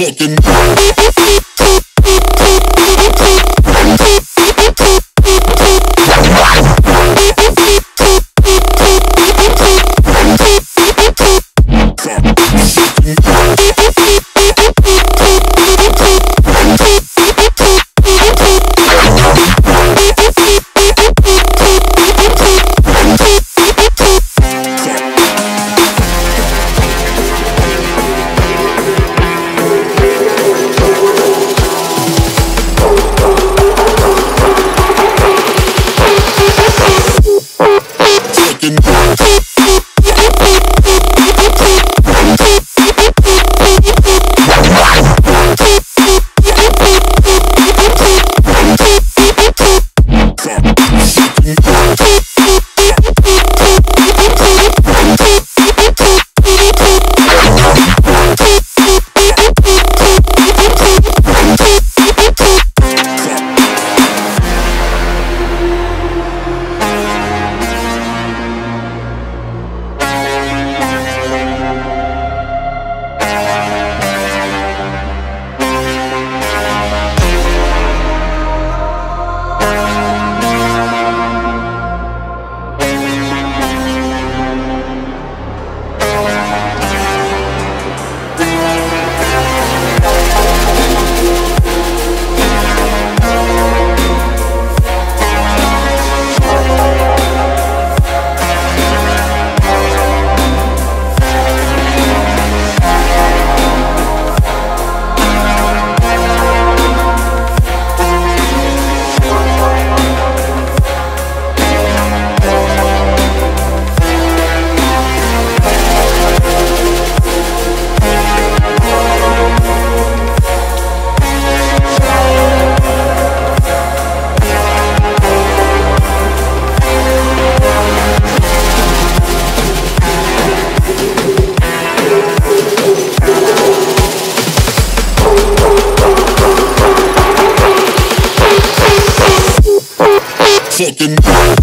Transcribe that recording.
fucking. fucking